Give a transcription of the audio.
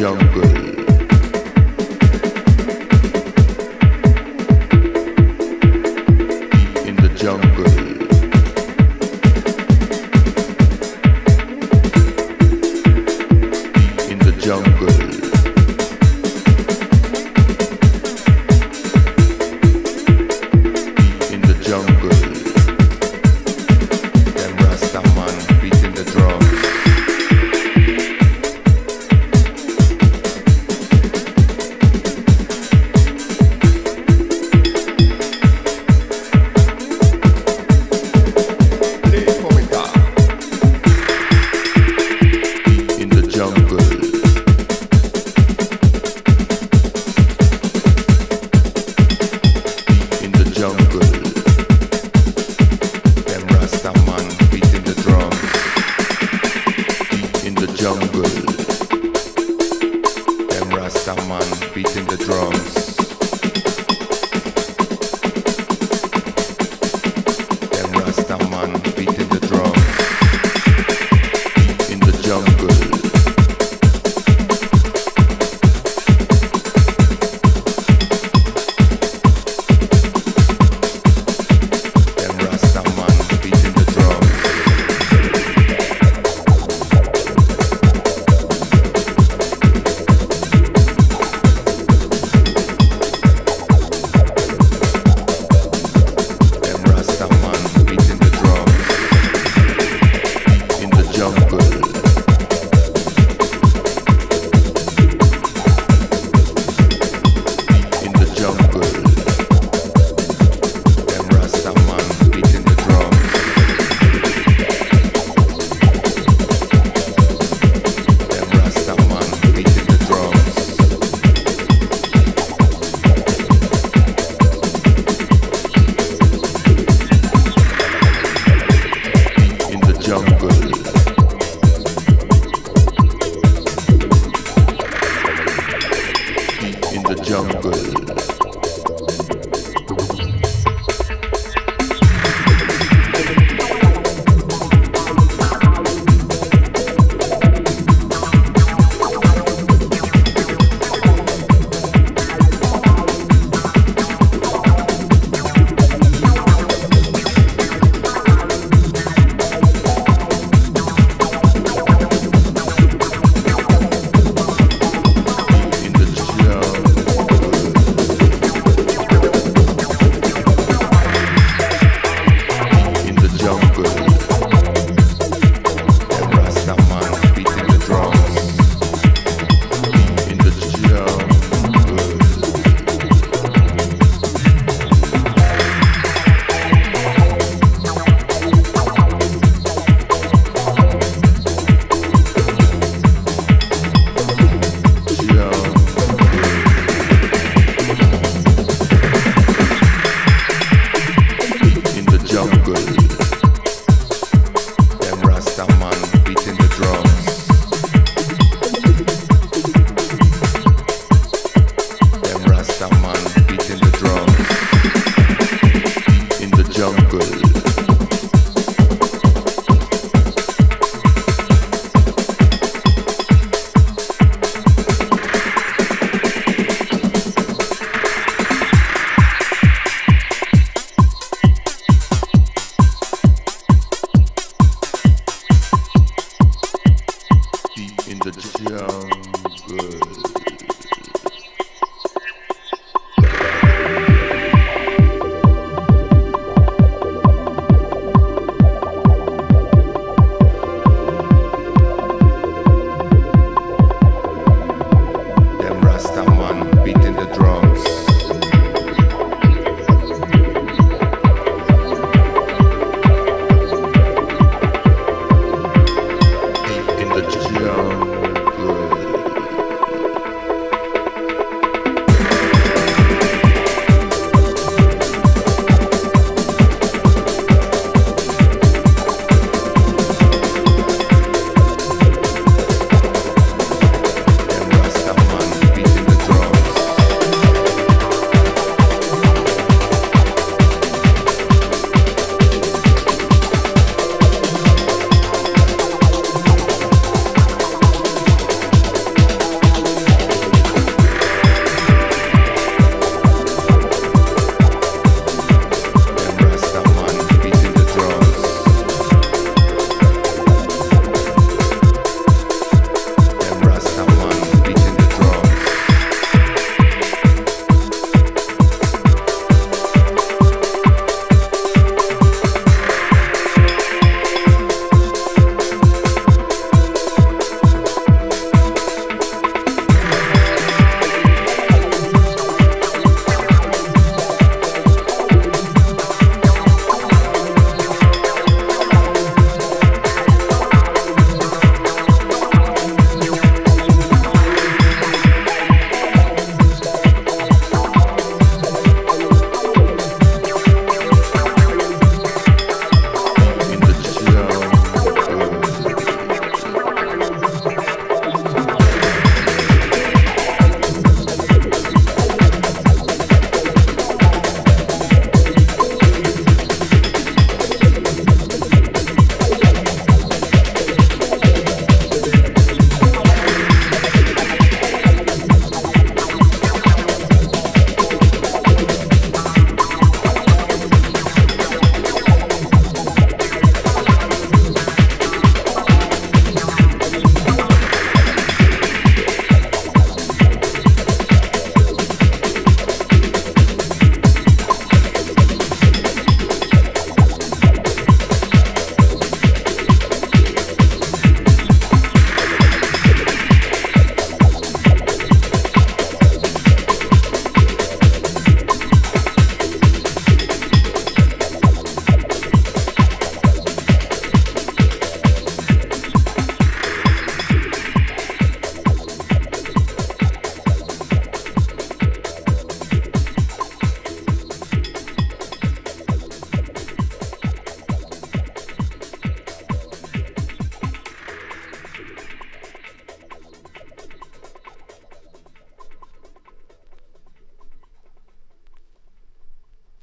jungle. Jungle. Them Rasta man beating the drums.